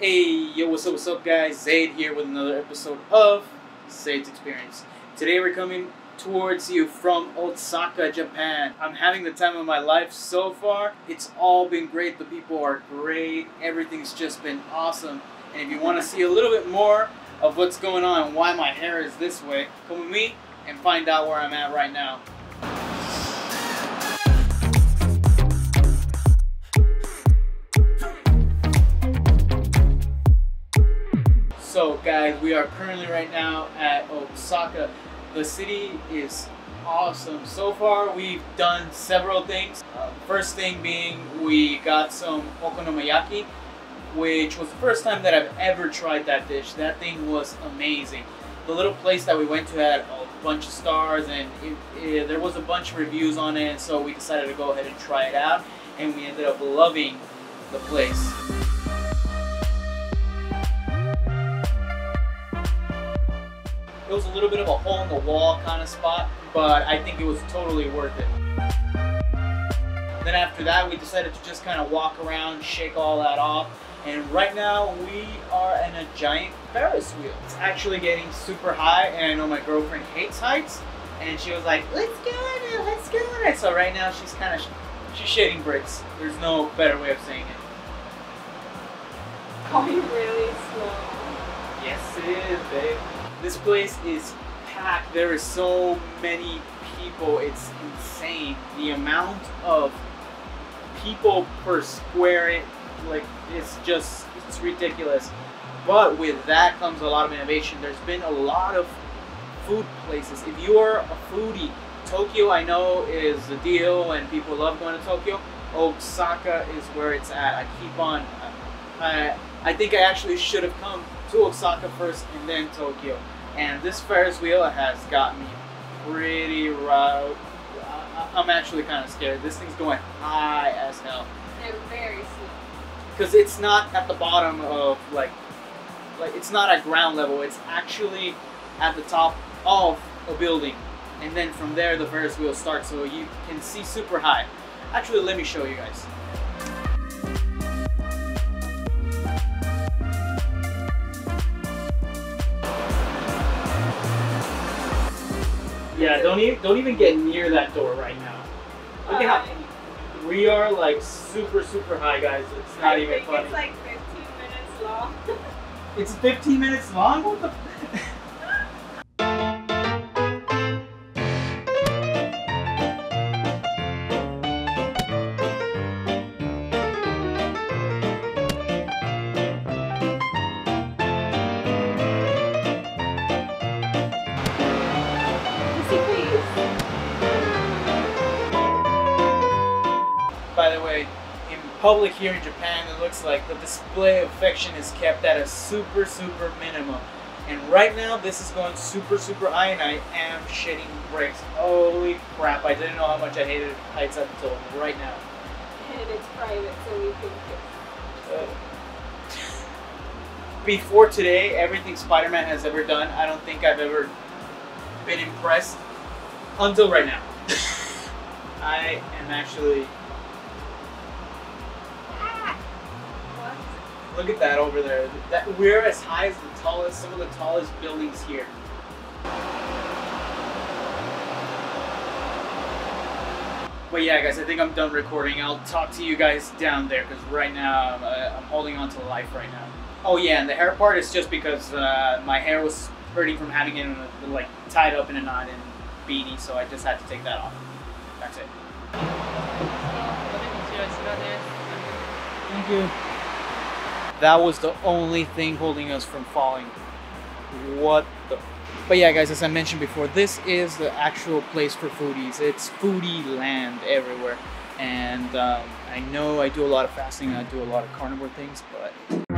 Hey, yo, what's up, what's up, guys? Zaid here with another episode of Zaid's Experience. Today we're coming towards you from Osaka, Japan. I'm having the time of my life so far. It's all been great. The people are great. Everything's just been awesome. And if you want to see a little bit more of what's going on and why my hair is this way, come with me and find out where I'm at right now. Guys, we are currently right now at Osaka. The city is awesome. So far, we've done several things. Uh, first thing being, we got some okonomiyaki, which was the first time that I've ever tried that dish. That thing was amazing. The little place that we went to had a bunch of stars, and it, it, there was a bunch of reviews on it, so we decided to go ahead and try it out, and we ended up loving the place. It was a little bit of a hole in the wall kind of spot, but I think it was totally worth it. Then after that, we decided to just kind of walk around, shake all that off. And right now, we are in a giant Ferris wheel. It's actually getting super high, and I know my girlfriend hates heights. And she was like, let's go on it, let's go on it. So right now, she's kind of, she's shading bricks. There's no better way of saying it. Going really slow. Yes, it is, babe. This place is packed. There are so many people. It's insane. The amount of people per square it like it's just it's ridiculous. But with that comes a lot of innovation. There's been a lot of food places. If you are a foodie, Tokyo I know is the deal and people love going to Tokyo. Osaka is where it's at. I keep on I I think I actually should have come to Osaka first and then Tokyo. And this Ferris wheel has got me pretty route. I'm actually kind of scared. This thing's going high as hell. They're very slow. Because it's not at the bottom of like, like it's not at ground level. It's actually at the top of a building, and then from there the Ferris wheel starts, so you can see super high. Actually, let me show you guys. Yeah, don't even don't even get near that door right now. Look at how we are like super super high, guys. It's not I even think funny. it's like 15 minutes long. It's 15 minutes long. What the? public here in Japan, it looks like the display of affection is kept at a super super minimum. And right now, this is going super super high, and I am shitting bricks. Holy crap! I didn't know how much I hated heights until right now. And it's private, so we can. Uh, before today, everything Spider-Man has ever done, I don't think I've ever been impressed until right now. I am actually look at that over there. That we're as high as the tallest, some of the tallest buildings here. But yeah, guys, I think I'm done recording. I'll talk to you guys down there because right now I'm, uh, I'm holding on to life right now. Oh yeah, and the hair part is just because uh, my hair was hurting from having it in a, like tied up in a knot and beanie, so I just had to take that off. That's it. Thank you. That was the only thing holding us from falling. What the? But yeah, guys, as I mentioned before, this is the actual place for foodies. It's foodie land everywhere. And um, I know I do a lot of fasting, I do a lot of carnivore things, but